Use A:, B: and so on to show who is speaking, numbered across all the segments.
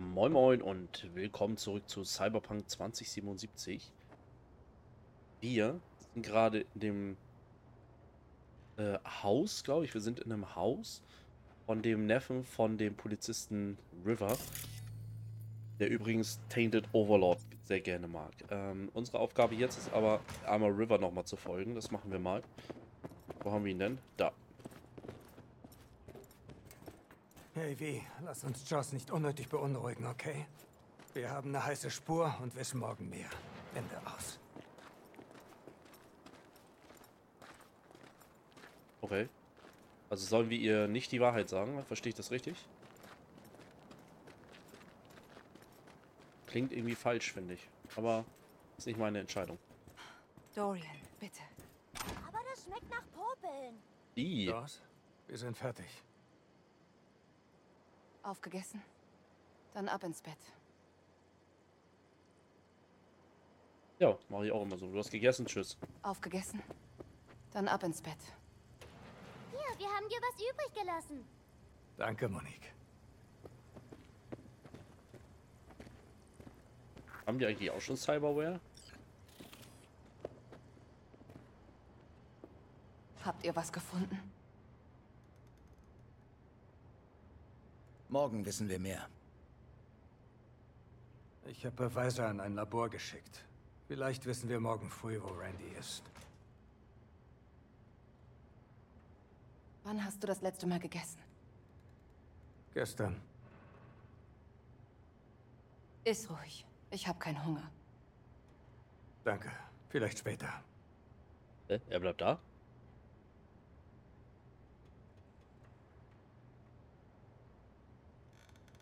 A: Moin Moin und willkommen zurück zu Cyberpunk 2077. Wir sind gerade in dem äh, Haus, glaube ich. Wir sind in einem Haus von dem Neffen von dem Polizisten River, der übrigens Tainted Overlord sehr gerne mag. Ähm, unsere Aufgabe jetzt ist aber, einmal River nochmal zu folgen. Das machen wir mal. Wo haben wir ihn denn? Da.
B: Hey, wie? Lass uns Joss nicht unnötig beunruhigen, okay? Wir haben eine heiße Spur und wissen morgen mehr. Ende aus.
A: Okay. Also sollen wir ihr nicht die Wahrheit sagen? Verstehe ich das richtig? Klingt irgendwie falsch, finde ich. Aber ist nicht meine Entscheidung.
C: Dorian, bitte.
D: Aber das schmeckt nach Popeln.
A: Die.
B: Joss, wir sind fertig.
C: Aufgegessen? Dann ab ins Bett.
A: Ja, mache ich auch immer so. Du hast gegessen, tschüss.
C: Aufgegessen? Dann ab ins Bett.
D: Hier, wir haben dir was übrig gelassen.
B: Danke, Monique.
A: Haben die eigentlich auch schon Cyberware?
C: Habt ihr was gefunden?
E: Morgen wissen wir mehr.
B: Ich habe Beweise an ein Labor geschickt. Vielleicht wissen wir morgen früh, wo Randy ist.
C: Wann hast du das letzte Mal gegessen?
B: Gestern.
C: Iss ruhig. Ich habe keinen Hunger.
B: Danke. Vielleicht später.
A: Hä? Er bleibt da?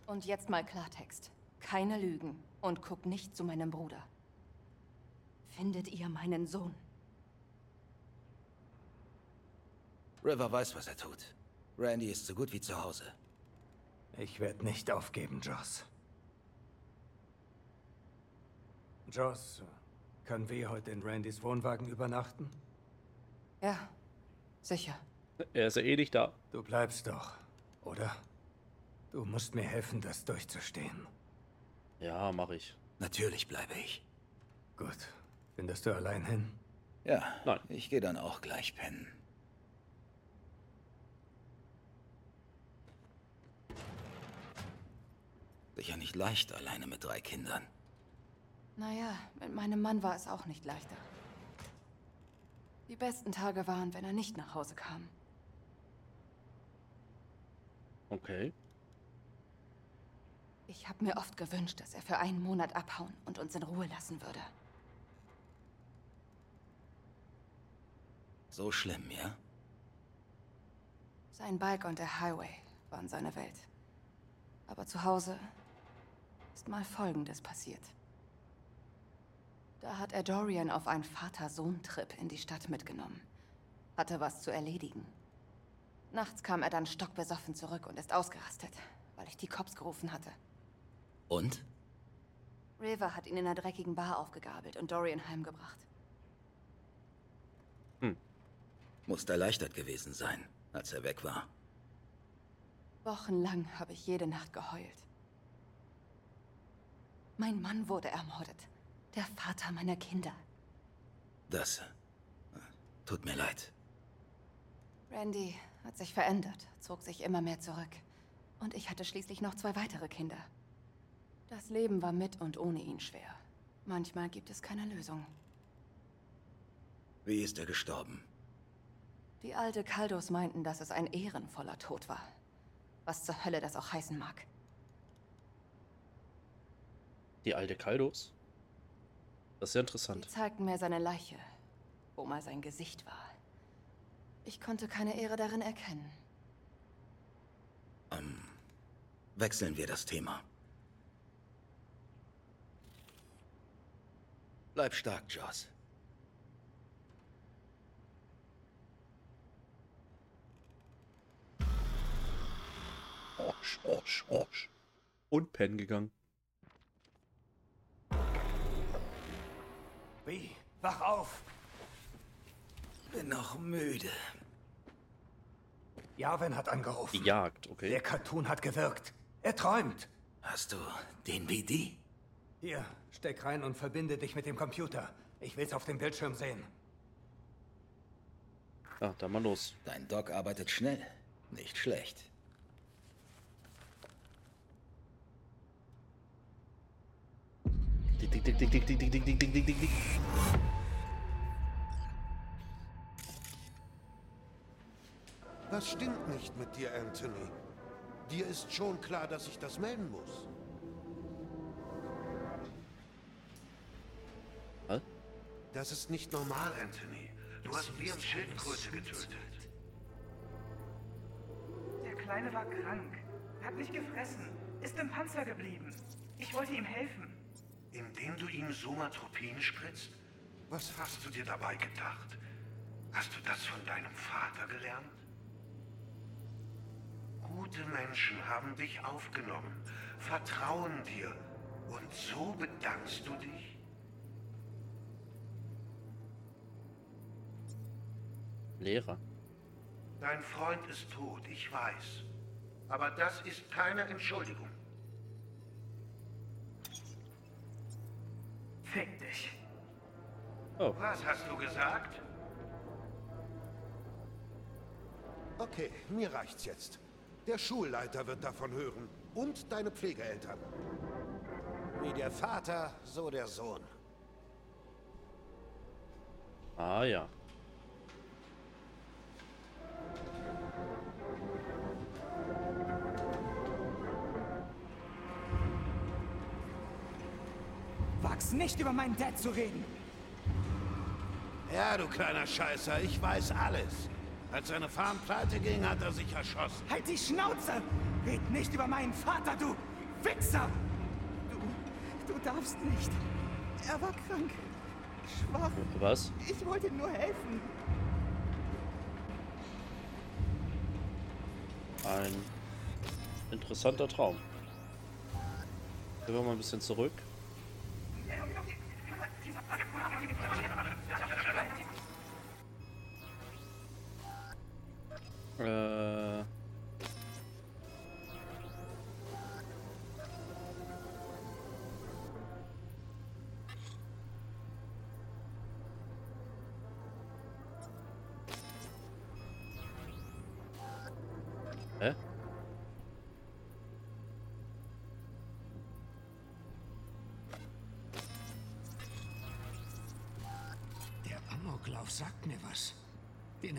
C: Und jetzt mal Klartext. Keine Lügen. Und guck nicht zu meinem Bruder. Findet ihr meinen Sohn?
E: River weiß, was er tut. Randy ist so gut wie zu Hause.
B: Ich werde nicht aufgeben, Joss. Joss, können wir heute in Randys Wohnwagen übernachten?
C: Ja, sicher.
A: Er ist ja eh nicht da.
B: Du bleibst doch, oder? Du musst mir helfen, das durchzustehen.
A: Ja, mache ich.
E: Natürlich bleibe ich.
B: Gut. Findest du allein hin?
E: Ja,
A: Nein.
E: ich gehe dann auch gleich pennen. Sicher nicht leicht alleine mit drei Kindern.
C: Naja, mit meinem Mann war es auch nicht leichter. Die besten Tage waren, wenn er nicht nach Hause kam.
A: Okay.
C: Ich habe mir oft gewünscht, dass er für einen Monat abhauen und uns in Ruhe lassen würde.
E: So schlimm, ja?
C: Sein Bike und der Highway waren seine Welt. Aber zu Hause ist mal Folgendes passiert. Da hat er Dorian auf einen Vater-Sohn-Trip in die Stadt mitgenommen. Hatte was zu erledigen. Nachts kam er dann stockbesoffen zurück und ist ausgerastet, weil ich die Cops gerufen hatte.
E: Und?
C: River hat ihn in einer dreckigen Bar aufgegabelt und Dorian heimgebracht.
E: Muss erleichtert gewesen sein, als er weg war.
C: Wochenlang habe ich jede Nacht geheult. Mein Mann wurde ermordet. Der Vater meiner Kinder.
E: Das. äh, Tut mir leid.
C: Randy hat sich verändert, zog sich immer mehr zurück. Und ich hatte schließlich noch zwei weitere Kinder. Das Leben war mit und ohne ihn schwer. Manchmal gibt es keine Lösung.
E: Wie ist er gestorben?
C: Die alte Kaldos meinten, dass es ein ehrenvoller Tod war. Was zur Hölle das auch heißen mag.
A: Die alte Kaldos? Das ist ja
C: Sie
A: interessant.
C: zeigten mir seine Leiche, wo mal sein Gesicht war. Ich konnte keine Ehre darin erkennen.
E: Ähm, wechseln wir das Thema. Bleib stark, Joss.
A: Orsch, Orsch, Orsch. Und pennen gegangen.
B: Wie? Wach auf!
E: Bin noch müde.
B: Javin hat angerufen.
A: Die Jagd, okay.
B: Der Cartoon hat gewirkt. Er träumt.
E: Hast du den wie die?
B: Hier, steck rein und verbinde dich mit dem Computer. Ich will's auf dem Bildschirm sehen.
A: Ja, dann mal los.
E: Dein Doc arbeitet schnell. Nicht schlecht.
A: Dick, dick, dick, dick, dick, dick, dick, dick, dick, dick, dick, dick, dick.
F: Was stimmt nicht mit dir, Anthony? Dir ist schon klar, dass ich das melden muss. Das ist nicht normal, Anthony. Du hast Liam Schildkröte getötet.
G: Der Kleine war krank, hat nicht gefressen, ist im Panzer geblieben. Ich wollte ihm helfen.
F: Indem du ihm Somatropin spritzt? Was hast du dir dabei gedacht? Hast du das von deinem Vater gelernt? Gute Menschen haben dich aufgenommen, vertrauen dir. Und so bedankst du dich?
A: Lehrer.
F: Dein Freund ist tot, ich weiß. Aber das ist keine Entschuldigung.
G: Fick dich.
A: Oh,
F: Was hast du gesagt? Okay, mir reicht's jetzt. Der Schulleiter wird davon hören. Und deine Pflegeeltern. Wie der Vater, so der Sohn.
A: ah ja.
B: Wag's nicht, über meinen Dad zu reden.
F: Ja, du kleiner Scheißer, ich weiß alles. Als seine Farm pleite ging, hat er sich erschossen.
B: Halt die Schnauze! Red nicht über meinen Vater, du Wichser! Du, du darfst nicht. Er war krank. Schwach.
A: Was?
B: Ich wollte ihm nur helfen.
A: Ein interessanter Traum. Gehen wir mal ein bisschen zurück.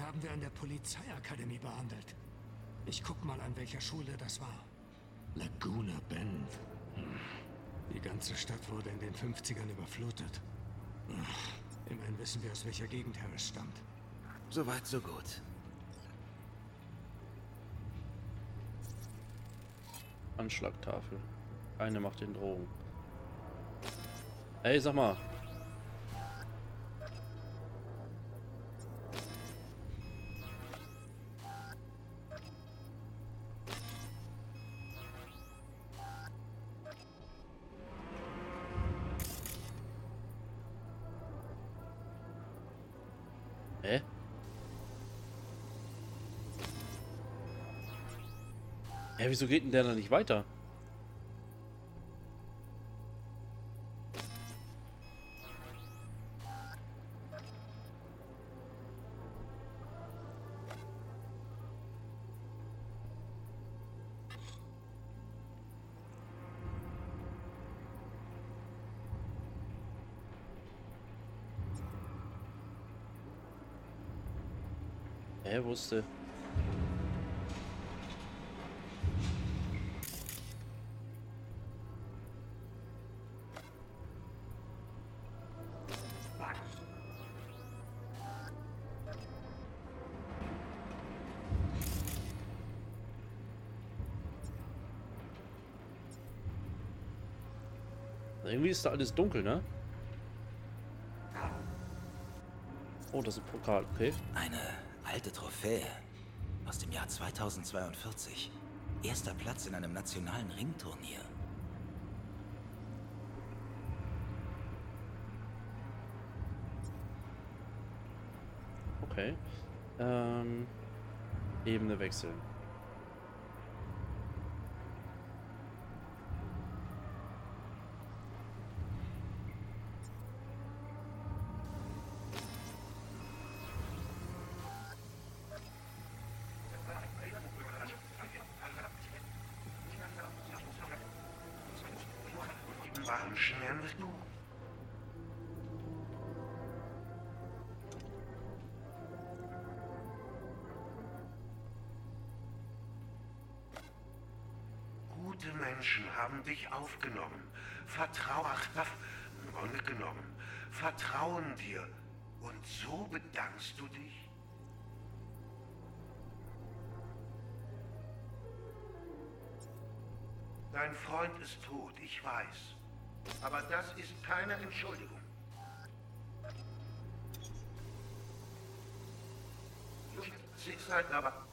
B: Haben wir an der Polizeiakademie behandelt. Ich guck mal, an welcher Schule das war. Laguna Bend. Hm. Die ganze Stadt wurde in den 50ern überflutet. Ach, Immerhin wissen wir, aus welcher Gegend Harris stammt.
E: Soweit, so gut.
A: Anschlagtafel. Eine macht den Drogen. Ey, sag mal. Hä, wieso geht denn der da nicht weiter? Er wusste. Irgendwie ist da alles dunkel, ne? Oh, das ist ein Pokal, okay.
E: Eine alte Trophäe aus dem Jahr 2042. Erster Platz in einem nationalen Ringturnier.
A: Okay. Ähm, Ebene wechseln.
F: Schnellst du? Gute Menschen haben dich aufgenommen. Vertrau, ach, im Grunde genommen, vertrauen dir. Und so bedankst du dich? Dein Freund ist tot, ich weiß. Aber das ist keine Entschuldigung. Sie seid aber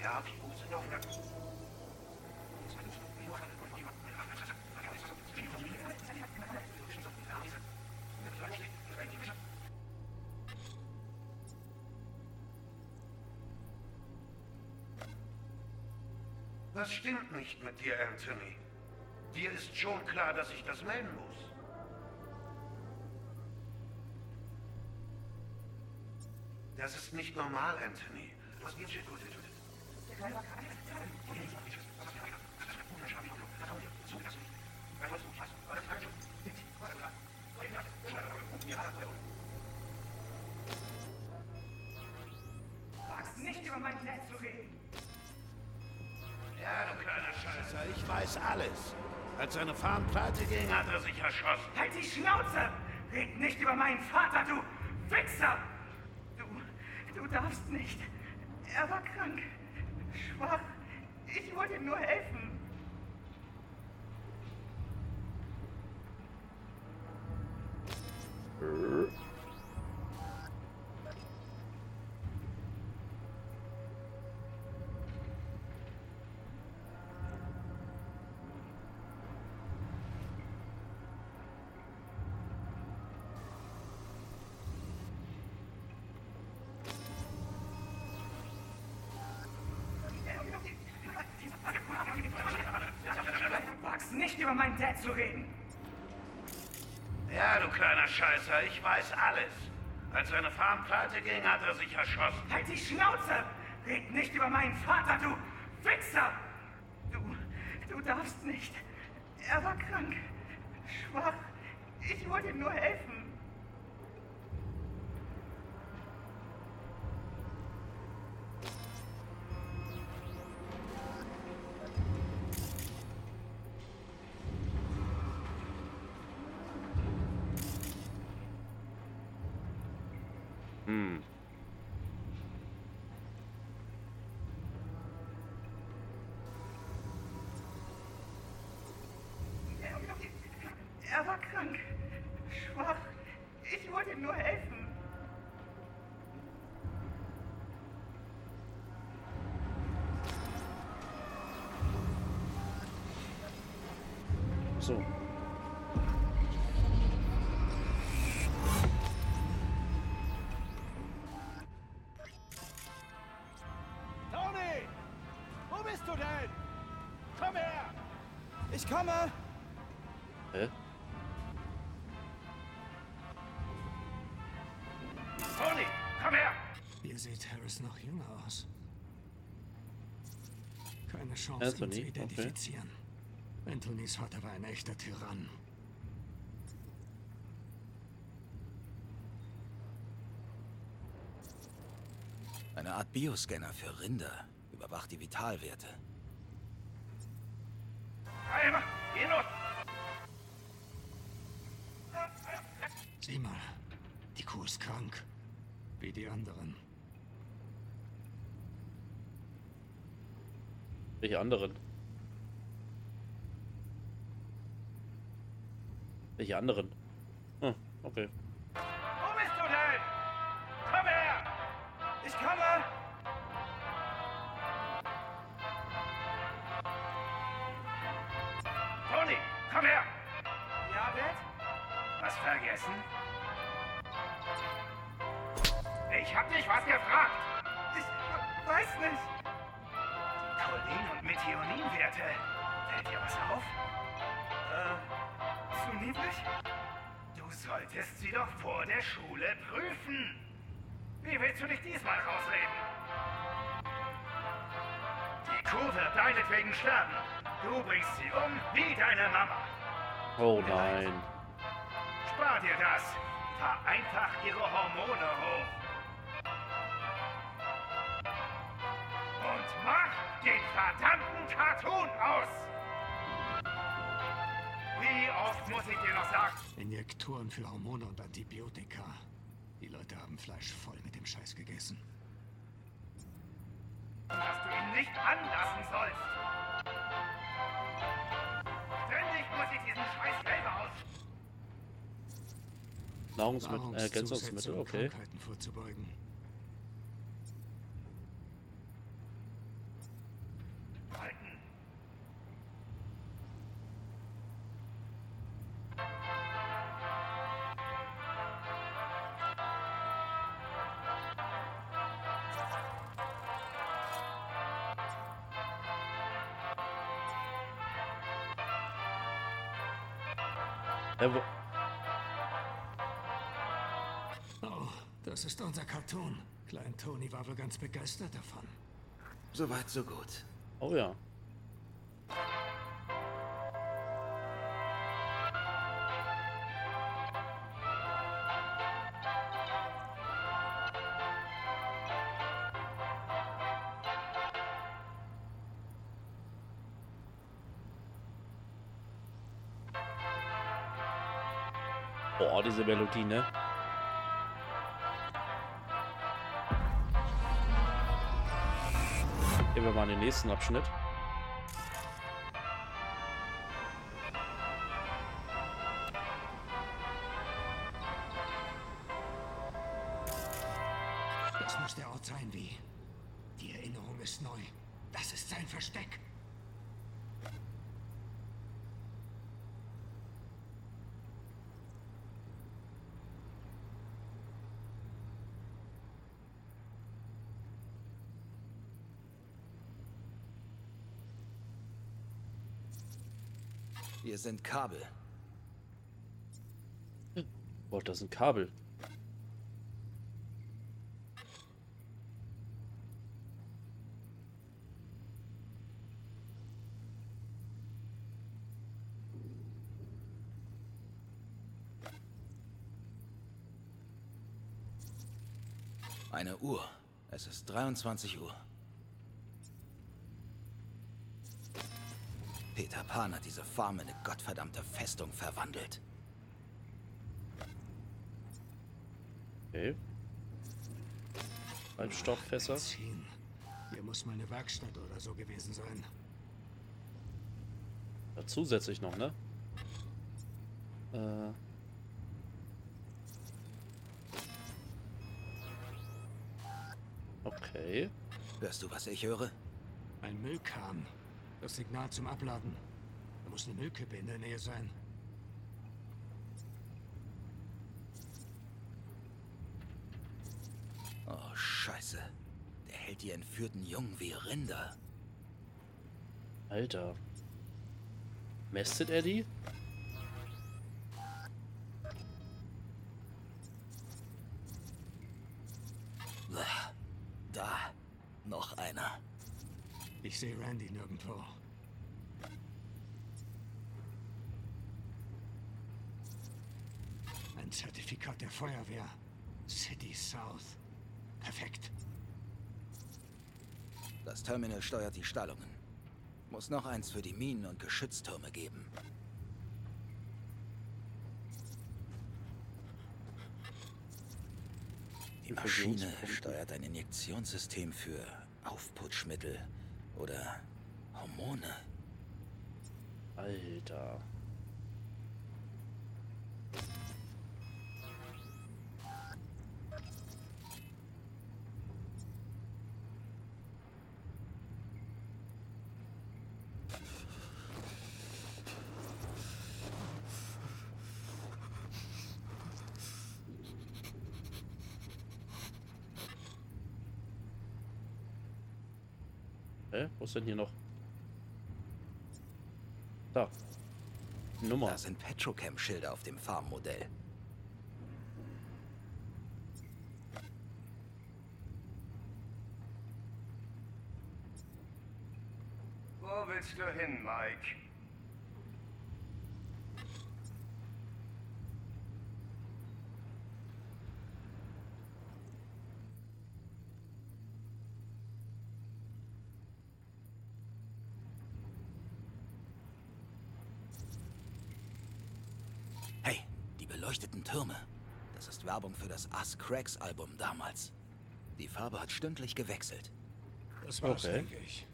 F: sehr auf die Buße aufmerksam. Was stimmt nicht mit dir, Anthony? Dir ist schon klar, dass ich das melden muss. Das ist nicht normal, Anthony. Was geht hier?
G: Wagst nicht über mein Dad zu reden.
F: Ja, du kleiner Scheißer, ich weiß alles. Als seine Farm pleite ging, hat er sich erschossen.
G: Halt die Schnauze! Red nicht über meinen Vater, du Wichser! Du, du darfst nicht. Er war krank, schwach. Ich wollte ihm nur helfen. Wagst nicht über meinen Dad zu reden.
F: Ja, du kleiner Scheißer, ich weiß alles. Als seine Farm pleite ging, hat er sich erschossen.
G: Halt die Schnauze! Red nicht über meinen Vater, du Wichser! Du, du darfst nicht. Er war krank, schwach. Krank, schwach. Ich wollte ihm nur helfen.
A: So.
H: Tony! Wo bist du denn? Komm her! Ich komme!
B: Noch jünger aus. Keine Chance, ihn
A: Anthony,
B: zu
A: okay.
B: identifizieren. Anthonys Vater war ein echter Tyrann.
E: Eine Art Bioscanner für Rinder. Überwacht die Vitalwerte.
F: Einmal, geh los!
B: Sieh mal, die Kuh ist krank. Wie die anderen.
A: Welche anderen? Welche anderen? Hm, okay.
F: Cholin- und Methioninwerte. Fällt dir was auf?
G: Äh, zu niedrig?
F: Du solltest sie doch vor der Schule prüfen. Wie willst du dich diesmal rausreden? Die Kuh wird deinetwegen sterben. Du bringst sie um wie deine Mama.
A: Oh nein.
H: Spar dir das. Fahr einfach ihre Hormone hoch. Und mach den verdammten Cartoon aus. Wie oft muss ich dir noch sagen?
B: Injektoren für Hormone und Antibiotika. Die Leute haben Fleisch voll mit dem Scheiß gegessen.
H: dass du ihn nicht anlassen sollst. Ständig muss ich diesen Scheiß selber aus.
A: Nahrungsmittel, äh, Ergänzungsmittel, okay.
B: Krankheiten vorzubeugen. Das ist unser Cartoon. Klein Tony war wohl ganz begeistert davon.
E: Soweit, so gut.
A: oh ja. Boah, diese Melodie, ne? Gehen wir mal in den nächsten Abschnitt.
E: Kabel.
A: Boah, das sind Kabel.
E: Eine Uhr. Es ist 23 Uhr. Peter Pan hat diese Farm in eine gottverdammte Festung verwandelt.
A: Okay. Treibstofffässer.
B: Benzin. Hier muss mal eine Werkstatt oder so gewesen sein.
A: Ja, zusätzlich noch, ne? Äh. Okay.
E: Hörst du, was ich höre?
B: Ein Müllkahn. Das Signal zum Abladen. Da muss eine Müllkippe in der Nähe sein.
E: Oh, Scheiße. Der hält die entführten Jungen wie Rinder.
A: Alter. Mästet er die?
E: Blah. Da. Noch einer.
B: Ich sehe Randy nirgendwo. Ein Zertifikat der Feuerwehr. City South. Perfekt.
E: Das Terminal steuert die Stallungen. Muss noch eins für die Minen und Geschütztürme geben. Die Maschine steuert ein Injektionssystem für Aufputschmittel oder Hormone.
A: Alter. Hä? Wo ist denn hier noch? Da. Nummer.
E: Da sind Petrochem-Schilder auf dem Farmmodell.
H: Wo willst du hin, Mike?
E: beleuchteten Türme. Das ist Werbung für das Us Cracks Album damals. Die Farbe hat stündlich gewechselt.
B: Das war's,
A: Okay.
B: denke ich.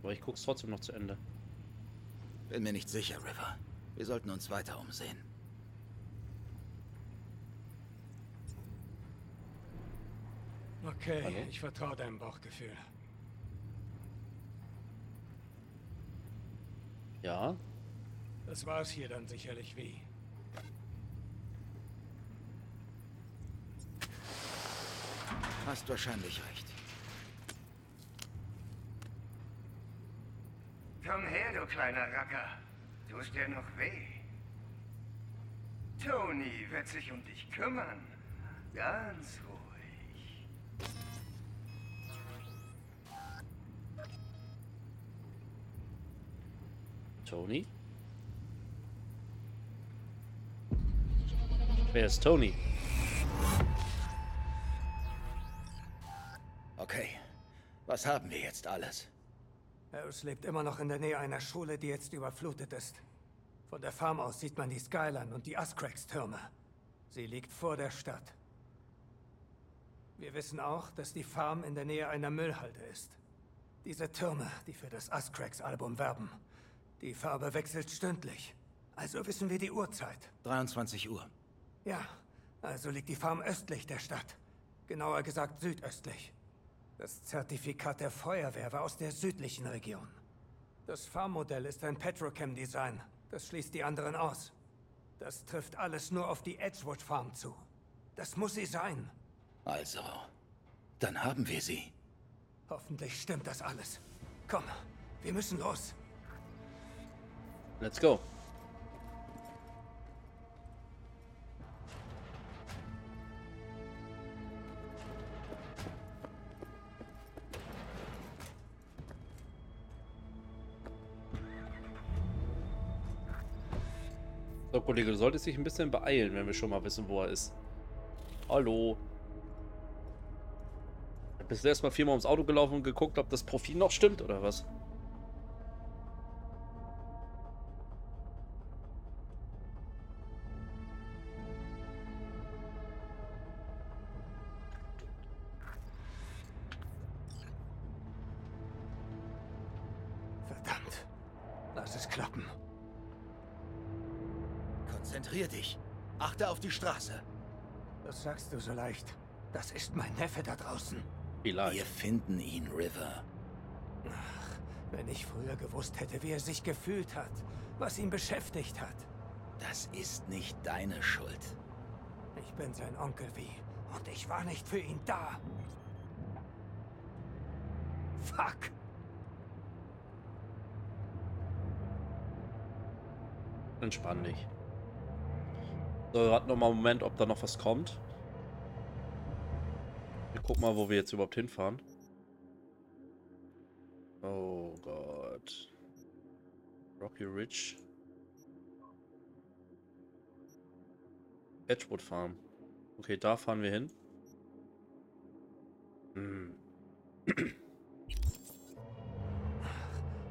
A: Aber ich guck's trotzdem noch zu Ende.
E: Bin mir nicht sicher, River. Wir sollten uns weiter umsehen.
B: Okay,
A: Hallo?
B: ich vertraue deinem Bauchgefühl.
A: Ja,
B: Das war's hier dann sicherlich wie.
E: Hast wahrscheinlich recht.
G: Komm her, du kleiner Racker. Tust dir noch weh. Tony wird sich um dich kümmern. Ganz ruhig.
A: Tony. Wer ist Tony?
E: Was haben wir jetzt alles?
B: Harris lebt immer noch in der Nähe einer Schule, die jetzt überflutet ist. Von der Farm aus sieht man die Skyline und die Ascrax-Türme. Sie liegt vor der Stadt. Wir wissen auch, dass die Farm in der Nähe einer Müllhalde ist. Diese Türme, die für das Ascrax-Album werben. Die Farbe wechselt stündlich. Also wissen wir die Uhrzeit.
E: 23 Uhr.
B: Ja, also liegt die Farm östlich der Stadt. Genauer gesagt südöstlich. Das Zertifikat der Feuerwehr war aus der südlichen Region. Das Farmmodell ist ein Petrochem-Design. Das schließt die anderen aus. Das trifft alles nur auf die Edgewood Farm zu. Das muss sie sein.
E: Also, dann haben wir sie.
B: Hoffentlich stimmt das alles. Komm, wir müssen los.
A: Let's go. Kollege, du solltest dich ein bisschen beeilen, wenn wir schon mal wissen, wo er ist. Hallo. Bist du erstmal viermal ums Auto gelaufen und geguckt, ob das Profil noch stimmt, oder was?
B: Verdammt. Lass es klappen.
E: Konzentrier dich. Achte auf die Straße.
B: Das sagst du so leicht. Das ist mein Neffe da draußen.
A: Vielleicht.
E: Wir finden ihn, River.
B: Wenn ich früher gewusst hätte, wie er sich gefühlt hat, was ihn beschäftigt hat.
E: Das ist nicht deine Schuld.
B: Ich bin sein Onkel wie. Und ich war nicht für ihn da. Fuck.
A: Entspann dich. So, warten noch mal einen Moment, ob da noch was kommt. Wir gucken mal, wo wir jetzt überhaupt hinfahren. Oh Gott. Rocky Ridge. Edgewood Farm. Okay, da fahren wir hin. Hm.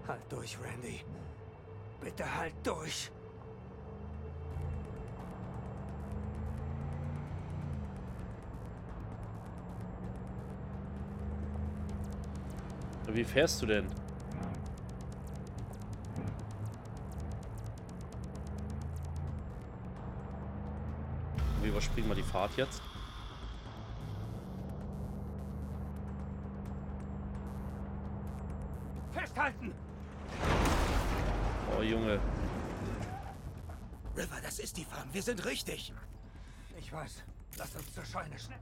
B: Halt durch, Randy. Bitte halt durch.
A: Wie fährst du denn? Wir überspringen mal die Fahrt jetzt.
B: Festhalten!
A: Oh Junge.
E: River, das ist die Farm. Wir sind richtig.
B: Ich weiß. Lass uns zur Scheune schnell.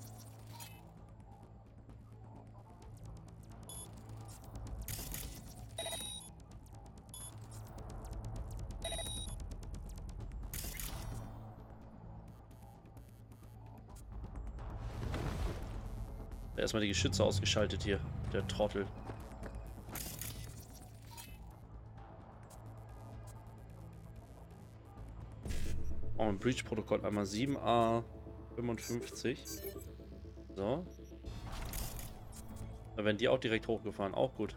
A: erstmal die Geschütze ausgeschaltet hier, der Trottel. Oh, ein Breach-Protokoll einmal 7A55. So. Da werden die auch direkt hochgefahren, auch gut.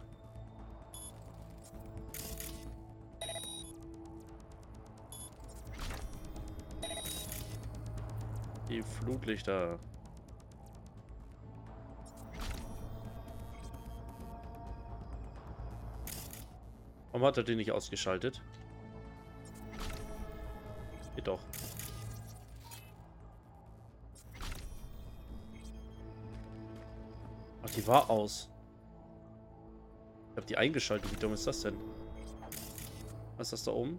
A: Die Flutlichter. Warum hat er den nicht ausgeschaltet? Geht doch. Ach, die war aus. Ich hab die eingeschaltet. Wie dumm ist das denn? Was ist das da oben?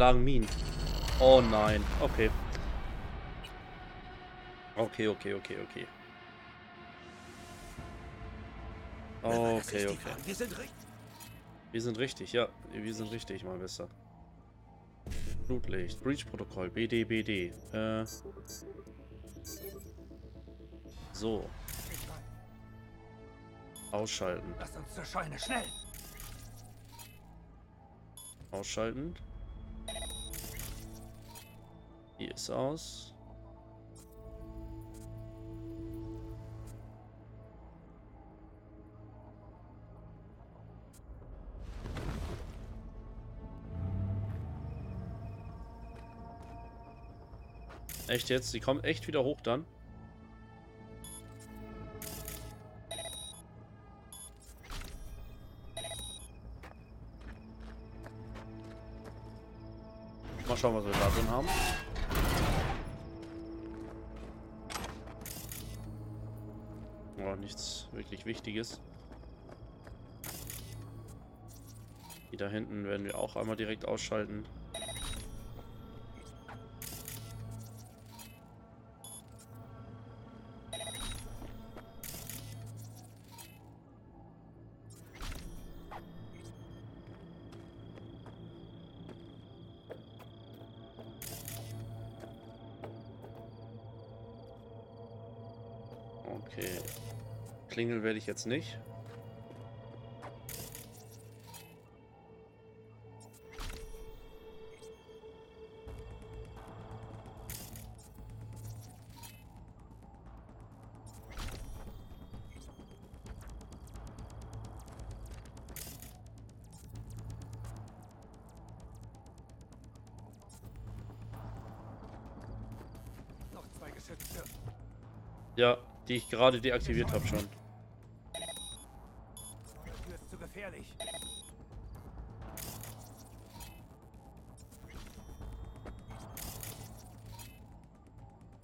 A: Da lagen Minen. Oh nein. Okay. Okay, okay, okay, okay. Okay, okay.
B: Wir sind richtig.
A: Wir sind richtig, ja. Wir sind richtig, mal besser. Blutlicht, Breach-Protokoll, BD, BD. Äh. So. Ausschalten.
B: Lasst uns zur Scheune, schnell!
A: Ausschalten. Die ist aus. Echt jetzt? Die kommt echt wieder hoch dann? Mal schauen, was wir da drin haben. Nichts wirklich Wichtiges. Die da hinten werden wir auch einmal direkt ausschalten. Klingel werde ich jetzt nicht.
B: Noch zwei Geschütze.
A: Ja, die ich gerade deaktiviert habe schon.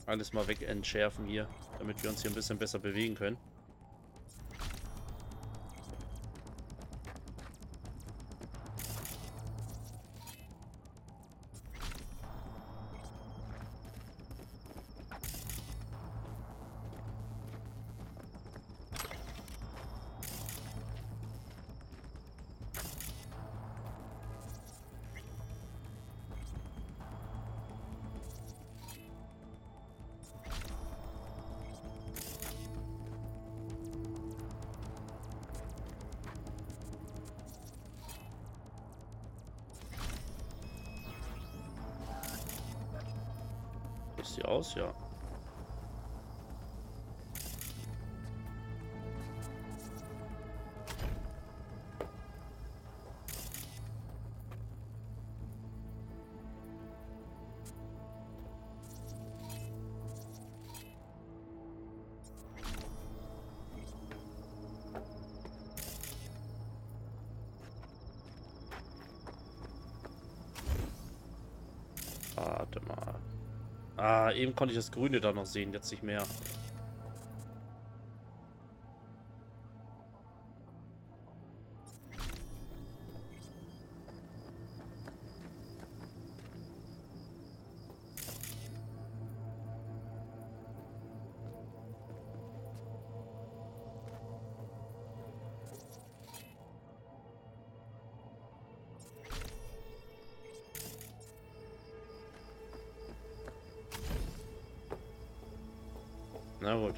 A: Alles mal weg entschärfen hier, damit wir uns hier ein bisschen besser bewegen können. Eben konnte ich das Grüne da noch sehen, jetzt nicht mehr. Na gut.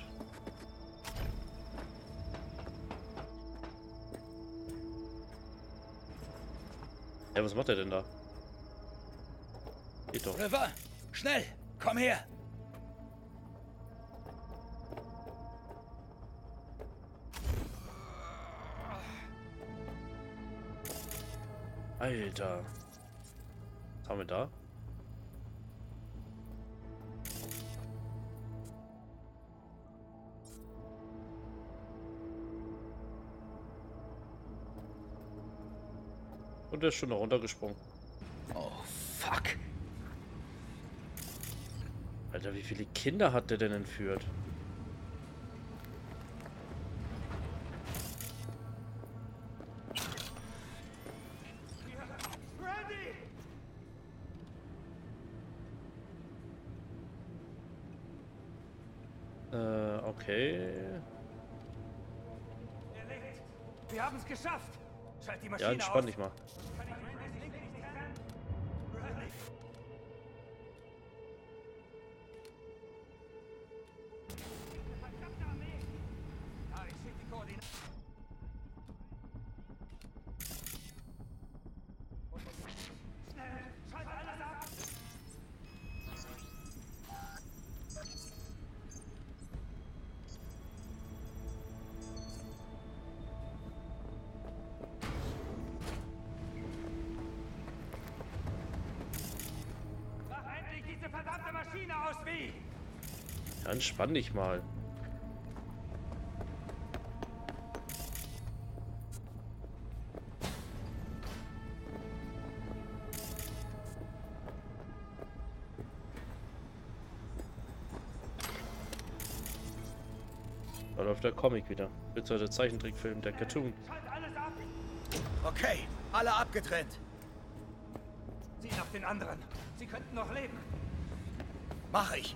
A: Ja, was macht er denn da? Geht doch.
E: River, schnell, komm her.
A: Alter. Was haben wir da? Und der ist schon noch runtergesprungen.
E: Oh, fuck.
A: Alter, wie viele Kinder hat der denn entführt? Äh, okay.
H: Er lebt. Wir haben es geschafft. Schalt die Maschine
A: Ja, entspann
H: aus.
A: dich mal. Entspann dich mal. Da läuft der Comic wieder. Bitte der Zeichentrickfilm, der Cartoon.
H: Schalt alles ab.
E: Okay, alle abgetrennt.
H: Sieh nach den anderen. Sie könnten noch leben.
E: Mach ich.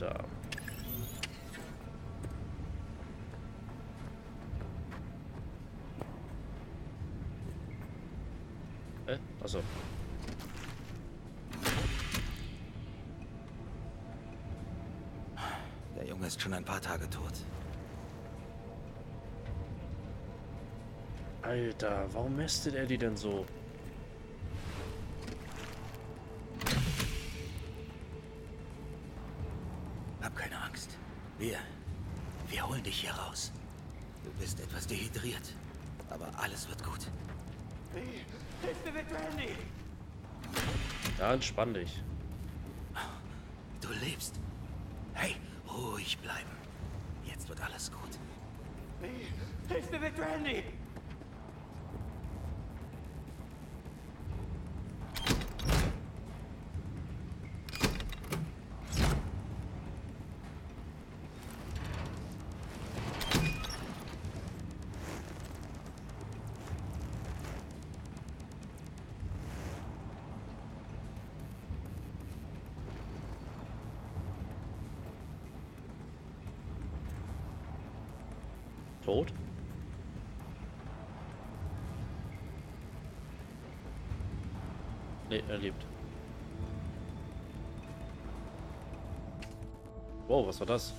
A: Alter. Hä? Achso.
E: Der Junge ist schon ein paar Tage tot.
A: Alter, warum mästet er die denn so?
E: Wir, wir holen dich hier raus. Du bist etwas dehydriert, aber alles wird gut.
H: Hilf mir mit Randy.
A: Ja, entspann dich.
E: Du lebst. Hey, ruhig bleiben. Jetzt wird alles gut.
H: Hilf mir mit Randy.
A: Tot? Nee, er lebt. Wow, was war das?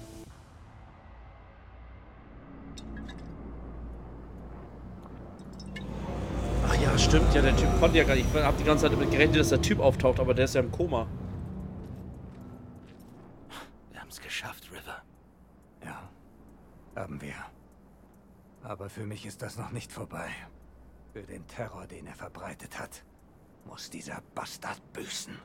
A: Ach ja, stimmt ja, der Typ konnte ja gar nicht. Ich hab die ganze Zeit damit gerechnet, dass der Typ auftaucht, aber der ist ja im Koma.
E: Wir haben es geschafft, River.
B: Ja, haben wir. Mich ist das noch nicht vorbei. Für den Terror, den er verbreitet hat, muss dieser Bastard büßen.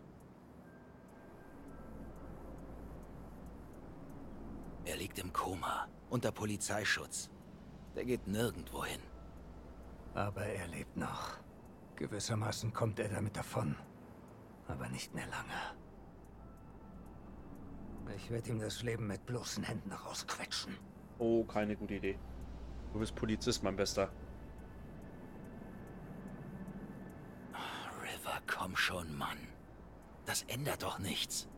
E: Er liegt im Koma, unter Polizeischutz. Der geht nirgendwo hin.
B: Aber er lebt noch. Gewissermaßen kommt er damit davon. Aber nicht mehr lange. Ich werde ihm das Leben mit bloßen Händen rausquetschen.
A: Oh, keine gute Idee. Du bist Polizist, mein Bester.
E: River, komm schon, Mann. Das ändert doch nichts.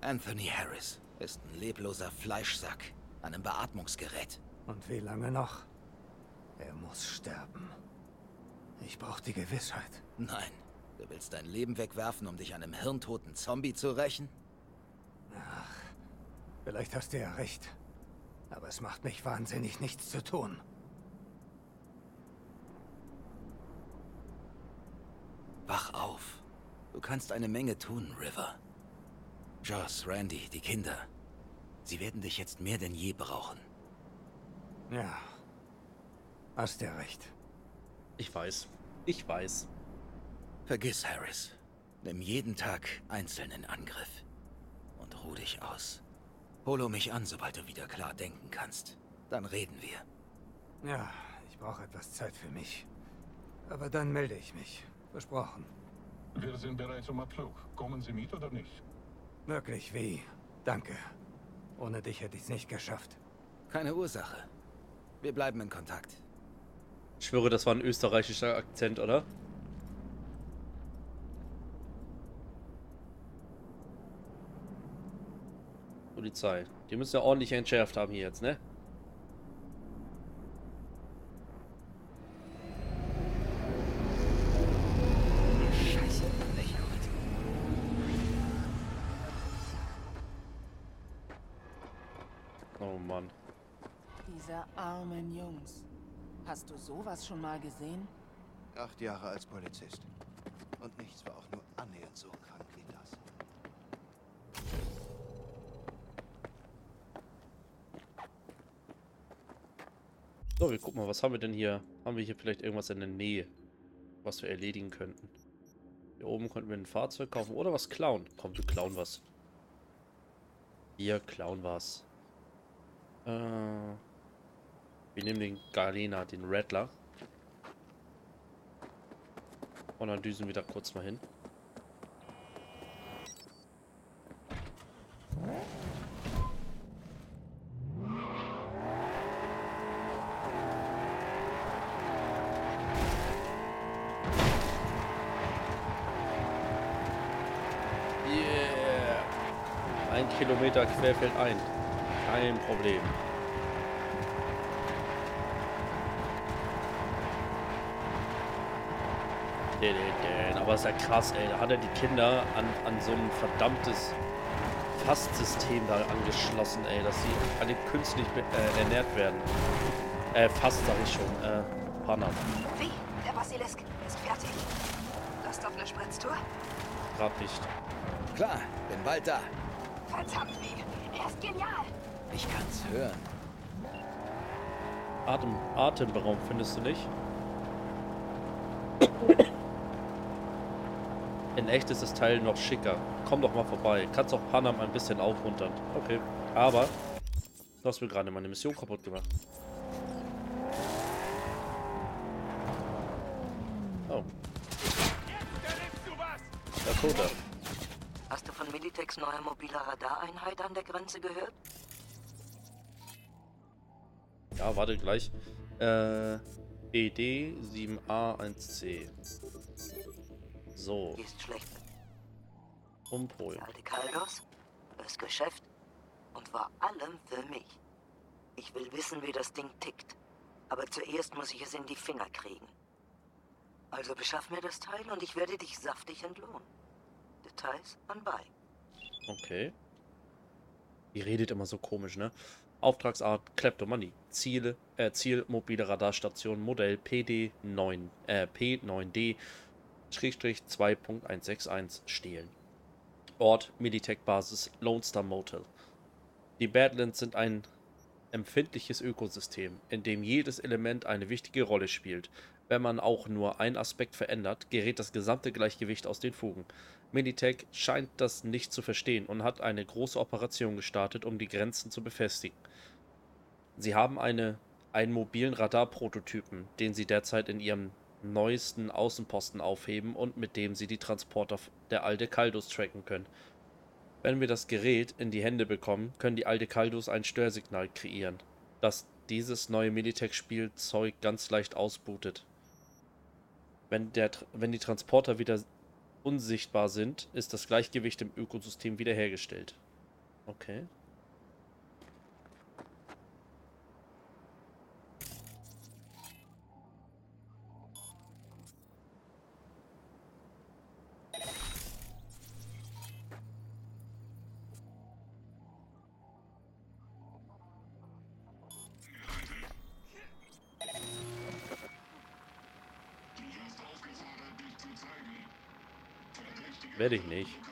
E: Anthony Harris ist ein lebloser Fleischsack an einem Beatmungsgerät.
B: Und wie lange noch? Er muss sterben. Ich brauche die Gewissheit.
E: Nein, du willst dein Leben wegwerfen, um dich an einem hirntoten Zombie zu rächen?
B: Vielleicht hast du ja recht. Aber es macht mich wahnsinnig, nichts zu tun.
E: Wach auf. Du kannst eine Menge tun, River. Joss, Randy, die Kinder. Sie werden dich jetzt mehr denn je brauchen.
B: Ja. Hast ja recht.
A: Ich weiß. Ich weiß.
E: Vergiss Harris. Nimm jeden Tag einzeln in Angriff. Und ruh dich aus. Holo mich an, sobald du wieder klar denken kannst. Dann reden wir.
B: Ja, ich brauche etwas Zeit für mich. Aber dann melde ich mich. Versprochen.
I: Wir sind bereits um Abflug. Kommen Sie mit oder nicht?
B: Wirklich wie? Danke. Ohne dich hätte ich es nicht geschafft.
E: Keine Ursache. Wir bleiben in Kontakt.
A: Ich schwöre, das war ein österreichischer Akzent, oder? Polizei. Die müssen ja ordentlich entschärft haben hier jetzt, ne?
E: Scheiße, nicht gut.
A: Oh Mann.
J: Diese armen Jungs. Hast du sowas schon mal gesehen?
K: Acht Jahre als Polizist. Und nichts war auch nur annähernd so krank wie das.
A: So, wir gucken mal, was haben wir denn hier? Haben wir hier vielleicht irgendwas in der Nähe, was wir erledigen könnten? Hier oben konnten wir ein Fahrzeug kaufen oder was klauen. Komm, wir klauen was. Hier klauen was. Äh, wir nehmen den Galena, den Rattler. Und dann düsen wir da kurz mal hin. Ein Kilometer querfeldein. Kein Problem. Aber ist ja krass, ey. Da hat er die Kinder an, an so ein verdammtes Fastsystem da angeschlossen, ey. Dass sie alle künstlich äh, ernährt werden. Äh, fast sag ich schon. Äh, Panama.
L: Wie? Der Basilisk ist fertig. Lust auf eine Spritztour?
A: Grad nicht.
E: Klar, bin bald da.
L: Verdammt
E: Ich kann's hören.
A: Atem, Atemberaum findest du nicht? In echt ist das Teil noch schicker. Komm doch mal vorbei. Kannst auch Panam ein bisschen aufmuntern. Okay. Aber du hast mir gerade meine Mission kaputt gemacht. Oh. Da tot er.
L: Hast du von Militex neuer mobiler Radareinheit an der Grenze gehört?
A: Ja, warte gleich. Äh, BD 7A1C. So,
L: Die ist schlecht.
A: umpolen.
L: Alte Kaldos, das Geschäft und vor allem für mich. Ich will wissen, wie das Ding tickt. Aber zuerst muss ich es in die Finger kriegen. Also beschaff mir das Teil und ich werde dich saftig entlohnen. Details anbei.
A: Okay. Die redet immer so komisch, ne? Auftragsart Kleptomanie. Ziele, äh, Ziel mobile Radarstation Modell PD9, äh, P9D Schrägstrich 2.161 stehlen. Ort Militech-Basis Lone Star Motel. Die Badlands sind ein empfindliches Ökosystem, in dem jedes Element eine wichtige Rolle spielt. Wenn man auch nur einen Aspekt verändert, gerät das gesamte Gleichgewicht aus den Fugen. Militech scheint das nicht zu verstehen und hat eine große Operation gestartet, um die Grenzen zu befestigen. Sie haben eine, einen mobilen Radarprototypen, den sie derzeit in ihrem neuesten Außenposten aufheben und mit dem sie die Transporter der Aldecaldos tracken können. Wenn wir das Gerät in die Hände bekommen, können die Aldecaldos ein Störsignal kreieren, das dieses neue Militech-Spielzeug ganz leicht ausbootet. Wenn, der, wenn die Transporter wieder unsichtbar sind, ist das Gleichgewicht im Ökosystem wiederhergestellt. Okay. Werde ich nicht.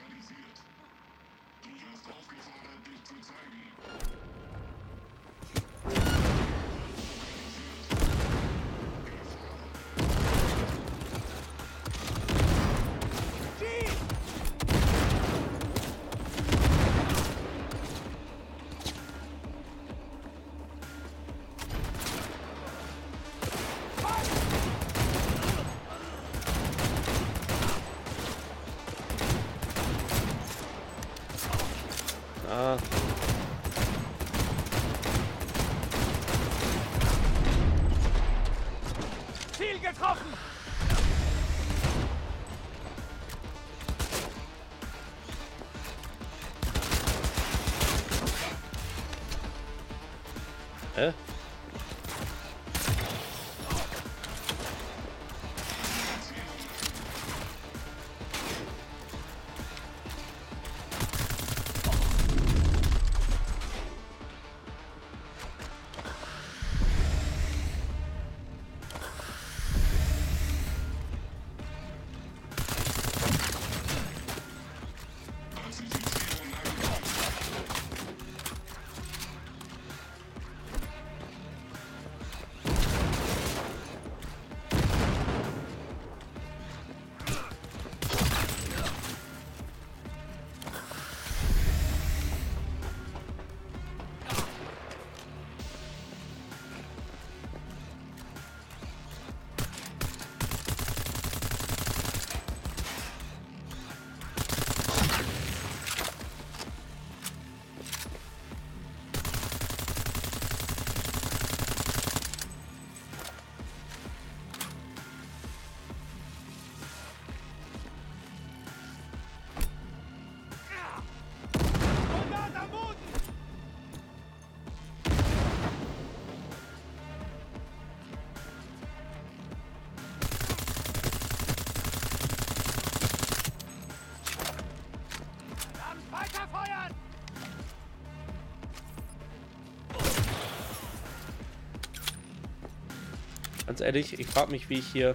A: Ganz ehrlich, ich frage mich, wie ich hier...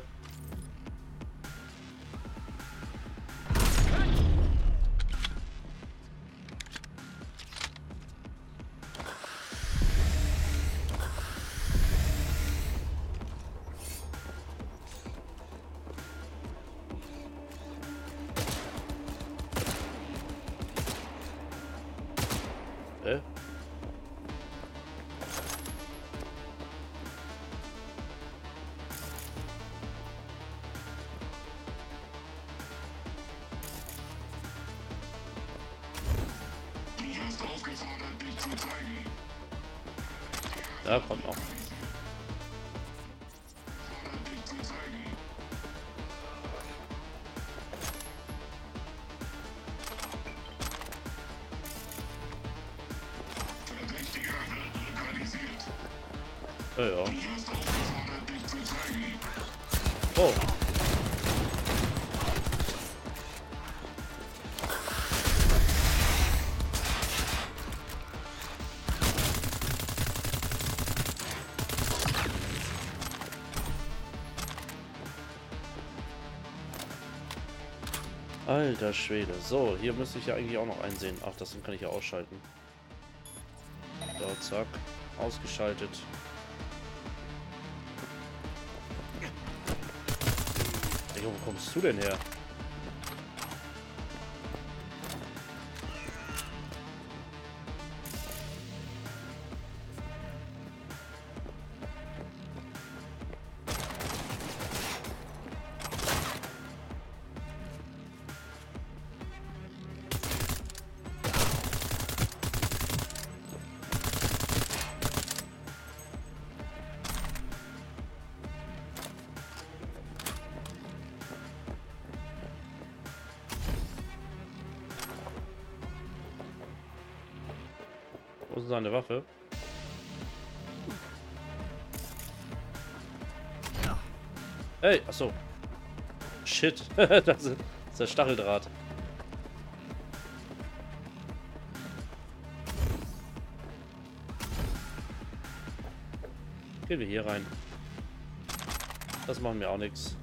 A: Oh. Alter Schwede. So, hier müsste ich ja eigentlich auch noch einsehen. Ach, das kann ich ja ausschalten. So, zack. Ausgeschaltet. Kommst du denn her? Ist seine Waffe? Hey, achso. Shit. das ist der Stacheldraht. Gehen wir hier rein. Das machen wir auch nichts.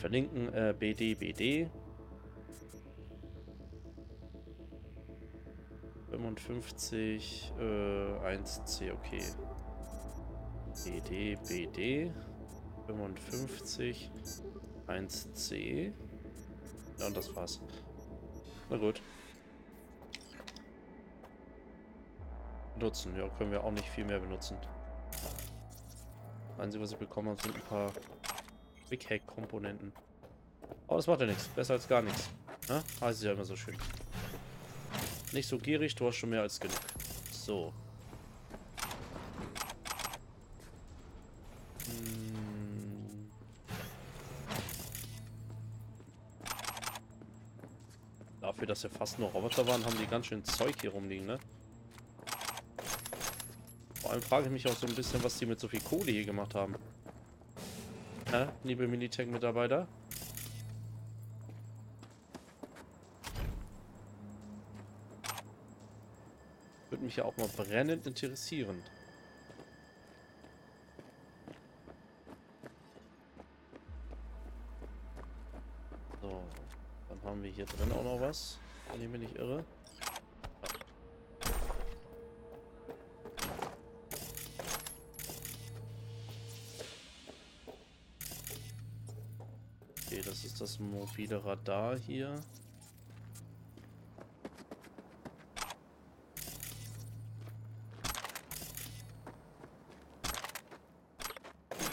A: Verlinken. Äh, BD, BD. 55, äh, 1C, okay. BD, BD. 55, 1C. Ja, und das war's. Na gut. Benutzen, ja, können wir auch nicht viel mehr benutzen. Einzige, was ich bekommen habe, sind ein paar Big Hack Komponenten. Aber das macht ja nichts. Besser als gar nichts. Ne? Heißt es ja immer so schön. Nicht so gierig, du hast schon mehr als genug. So. Hm. Dafür, dass wir fast nur Roboter waren, haben die ganz schön Zeug hier rumliegen, ne? Vor allem frage ich mich auch so ein bisschen, was die mit so viel Kohle hier gemacht haben. Hä, liebe Minitech-Mitarbeiter? Würde mich ja auch mal brennend interessieren. So, dann haben wir hier drin auch noch was, wenn ich mich nicht irre. Mobile Radar hier.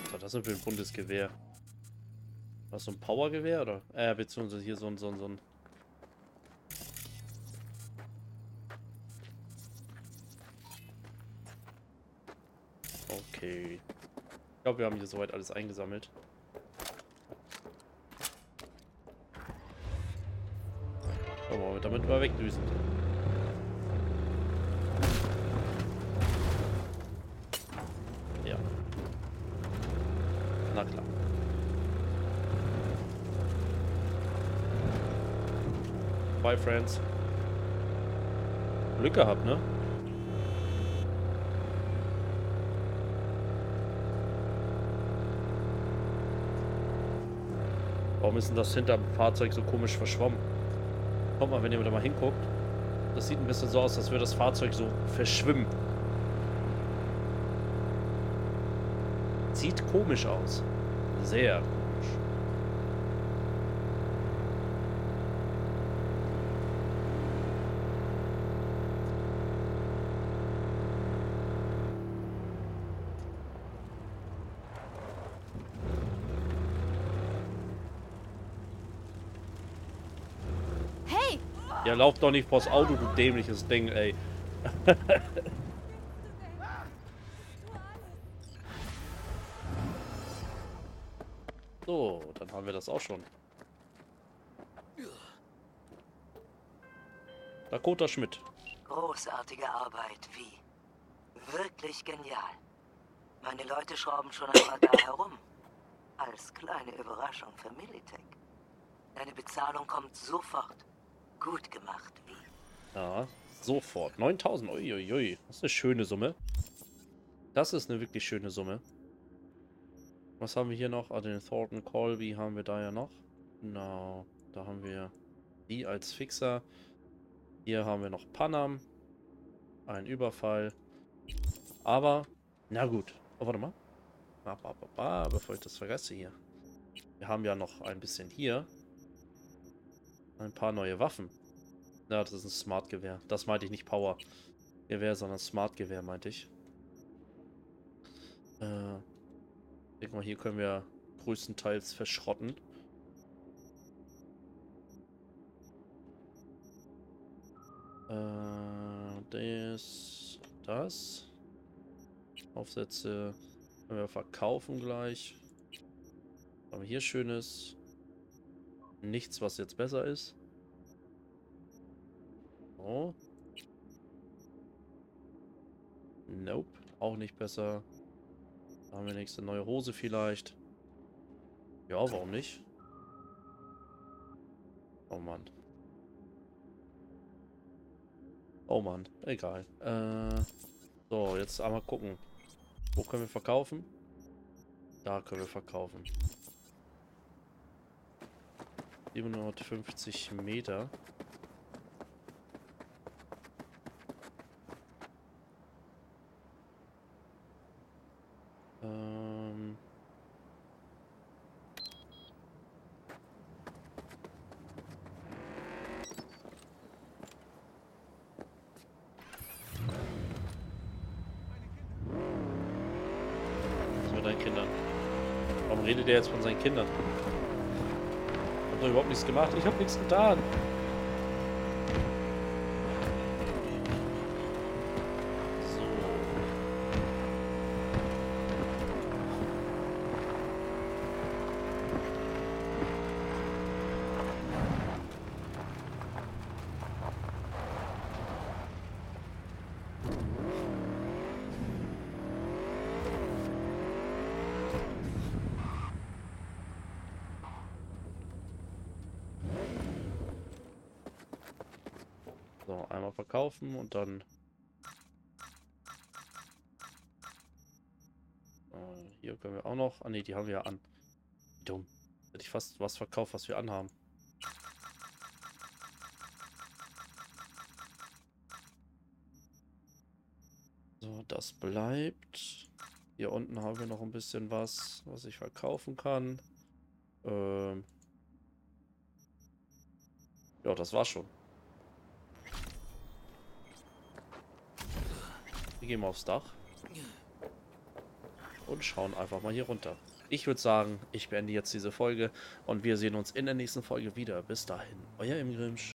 A: Was war das denn für ein buntes Gewehr? War das so ein Powergewehr oder? Äh, beziehungsweise hier so ein, so ein, so ein Okay. Ich glaube, wir haben hier soweit alles eingesammelt. Wir wegdüsen. Ja. Na klar. Bye, Friends. Glück gehabt, ne? Warum ist denn das hinter dem Fahrzeug so komisch verschwommen? Kommt mal, wenn ihr da mal hinguckt. Das sieht ein bisschen so aus, als würde das Fahrzeug so verschwimmen. Sieht komisch aus. Sehr lauf doch nicht vors Auto, du dämliches Ding, ey. so, dann haben wir das auch schon. Dakota Schmidt.
L: Großartige Arbeit, wie? Wirklich genial. Meine Leute schrauben schon ein paar da herum. Als kleine Überraschung für Militech. Deine Bezahlung kommt sofort. Gut gemacht, wie?
A: Ja, sofort. 9000, uiuiui. Das ist eine schöne Summe. Das ist eine wirklich schöne Summe. Was haben wir hier noch? Ah, den Thornton Colby haben wir da ja noch. Genau. Da haben wir die als Fixer. Hier haben wir noch Panam. Ein Überfall. Aber, na gut. Oh, warte mal. Bevor ich das vergesse hier. Wir haben ja noch ein bisschen hier. Ein paar neue Waffen. Ja, das ist ein Smart-Gewehr. Das meinte ich nicht Power-Gewehr, sondern Smart-Gewehr meinte ich. Äh, denk mal, hier können wir größtenteils verschrotten. Äh, das, das. Aufsätze können wir verkaufen gleich. Was haben wir hier Schönes? Nichts, was jetzt besser ist. So. Nope. Auch nicht besser. Da haben wir nächste neue Hose vielleicht. Ja, warum nicht? Oh Mann. Oh Mann, egal. Äh, so, jetzt einmal gucken. Wo können wir verkaufen? Da können wir verkaufen. 750 Meter. Ähm. Warum redet er jetzt von seinen Kindern? Doch überhaupt nichts gemacht. Ich hab nichts getan. So. So, verkaufen und dann. Hier können wir auch noch. Ah ne, die haben wir ja an. Dumm. Hätte ich fast was verkauft, was wir anhaben. So, das bleibt. Hier unten haben wir noch ein bisschen was, was ich verkaufen kann. Ähm ja, das war's schon. Wir gehen mal aufs Dach. Und schauen einfach mal hier runter. Ich würde sagen, ich beende jetzt diese Folge und wir sehen uns in der nächsten Folge wieder. Bis dahin, euer Imgrimsch.